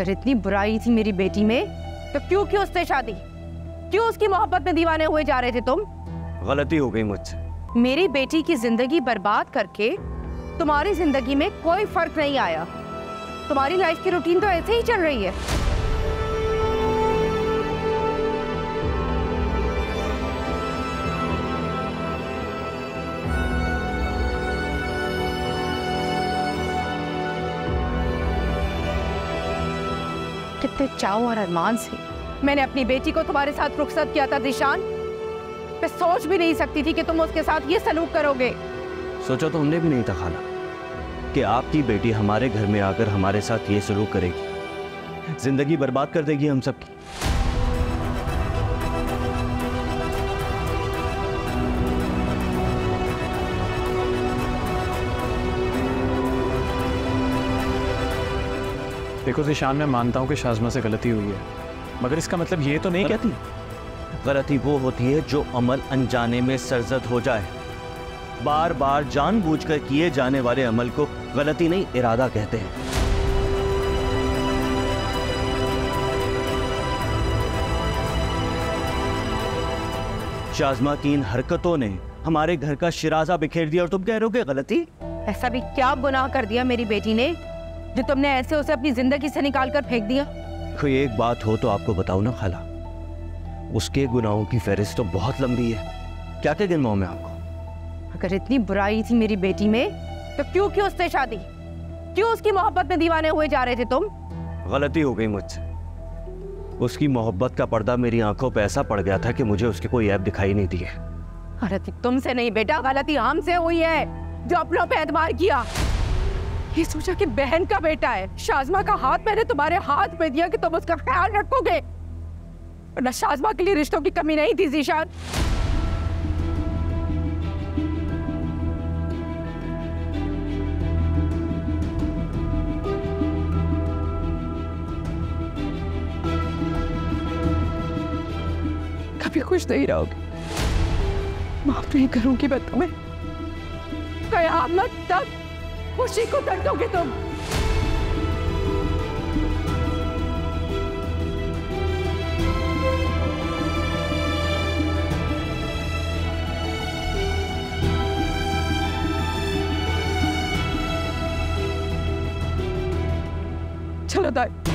अगर इतनी बुराई थी मेरी बेटी में? तो क्यों क्यों उससे शादी? क्यों उसकी मोहब्बत में दीवाने हुए जा रहे थे तुम? गलती हो गई मुझसे। मेरी बेटी की ज़िंदगी बर्बाद करके तुम्हारी ज़िंदगी में कोई फ़र्क नहीं आया। तुम्हारी लाइफ की रूटीन तो ऐसे ही चल रही है। कितने चाव और अरमान से। मैंने अपनी बेटी को तुम्हारे साथ रुखसत किया था, दिशान। मैं सोच भी नहीं सकती थी कि तुम उसके साथ ये सलूक करोगे। सोचा तो हमने भी नहीं था खाना कि आपकी बेटी हमारे घर में आकर हमारे साथ ये सलूक करेगी। ज़िंदगी बर्बाद कर देगी हम सबकी। देखो जिशान मैं मानता हूँ कि शाजमा से गलती हुई है। मगर इसका मतलब ये तो नहीं कहती। गलती वो होती है जो अमल अनजाने में सरजद हो जाए। बार बार जानबूझकर किए जाने वाले अमल को गलती नहीं इरादा कहते हैं। शाजमा की इन हरकतों ने हमारे घर का शिराजा बिखेर दिया और तुम कह रहे हो कि गलती? ऐसा भी क्या गुनाह कर दिया मेरी बेटी ने? जो तुमने ऐसे उसे अपनी ज़िंदगी से निकाल कर फेंक दिया? कोई एक बात हो तो आपको बताऊँ ना खाला? उसके गुनाहों की फहरिस्त तो बहुत लंबी है। क्या क्या गिनवाऊं मैं आपको? अगर इतनी बुराई थी मेरी बेटी में तो क्यों क्यों उससे शादी? क्यों उसकी मोहब्बत में दीवाने हुए जा रहे थे तुम? गलती हो गई मुझसे। उसकी मोहब्बत का पर्दा मेरी आँखों पर ऐसा पड़ गया था कि मुझे उसके कोई ऐप दिखाई नहीं दिए। गलती तुमसे नहीं बेटा गलती हमसे हुई है जो अपनों पे एतबार किया। ये सोचा कि बहन का बेटा है। शाजमा का हाथ मैंने तुम्हारे हाथ में दिया कि तुम उसका ख्याल रखोगे। वरना शाजमा के लिए रिश्तों की कमी नहीं थी, जीशान। कभी खुश नहीं रहोगे। माफ़ नहीं करूँगी मैं तुम्हें। कयामत तक खुशी को दर्दोगे तुम। चलो दाई।